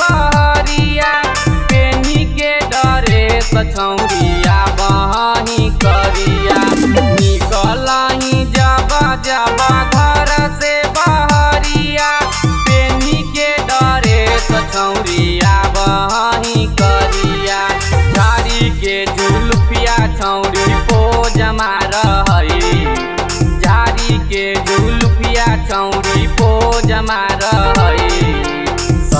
बहरिया पेनी के डरे सछौरिया बही करिया। निकल ही जाबा घर से बहरिया पेनी के डरे सछौरिया बही करिया। झाड़ी के झुलपिया छौरी पो जमा रही झाड़ी के झुलपिया छौरी पो जमा रही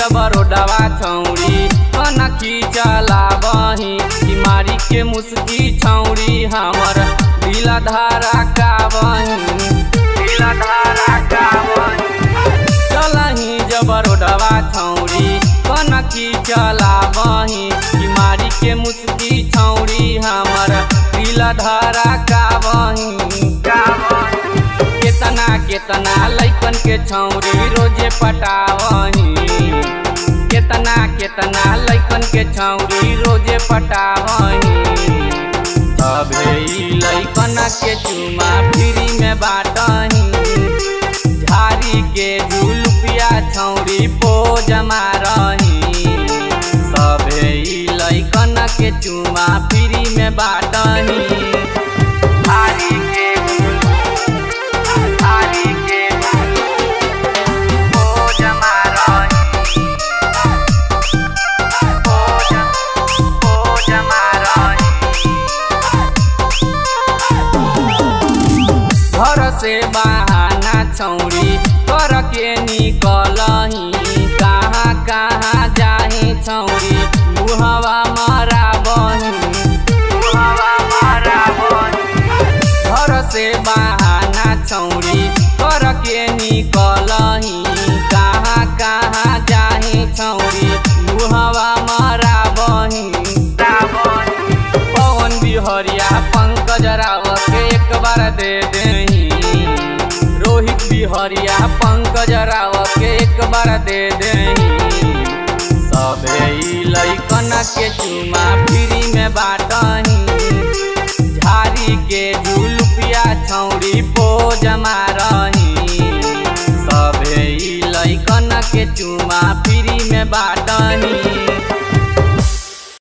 जब रोडवा छौरी कनखी चलाबही, बीमारी के मुस्की छौरी, हमर दिल धारा काबही दिल धारा काबही चलही जब रोडवा छौरी कनखी चलाबही, बीमारी के मुस्की छौरी, हमर दिल धारा काबही केतना लैकन के छौरी रोज़े पटावही। केतना केतना लैकन के छौरी रोज़े पटावही। अबे लैकन के चुमा फ्री में बाटही। झाड़ी के जुल्फिया छौरी पो जमा रही सभे लैकन के चुमा फ्री में बाटही। से बहाना छौरी कर के निकलही, कहाँ कहाँ जाही छौरी मुहवा मरा बही मुहवा मरा घर से बहाना छौरी कर के निकलही, कहाँ कहाँ जाही छौरी मुहवा मरा बही पवन बिहरिया पंकज रावत एक बार दे देही। बिहरिया पंकज रावत के एक बार दे लैकन के चुमा फ्री में बाटही। झाड़ी के जुल्फिया छौरी पो जमा रही सभे लैकन के चुमा फ्री में बाटही।